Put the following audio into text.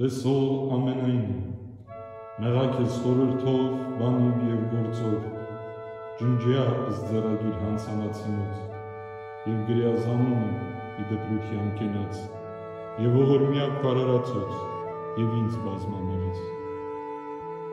տեսող ամենայնի, մեղակ ես խորհրդով, բանիվ և գործով, ջնջյա ըստ ձեռագիր հանցանացի մոտ, և գրիազանումը ի դպրության կենաց, և ողորմյակ պարարացոց, և ինձ բազմամերից։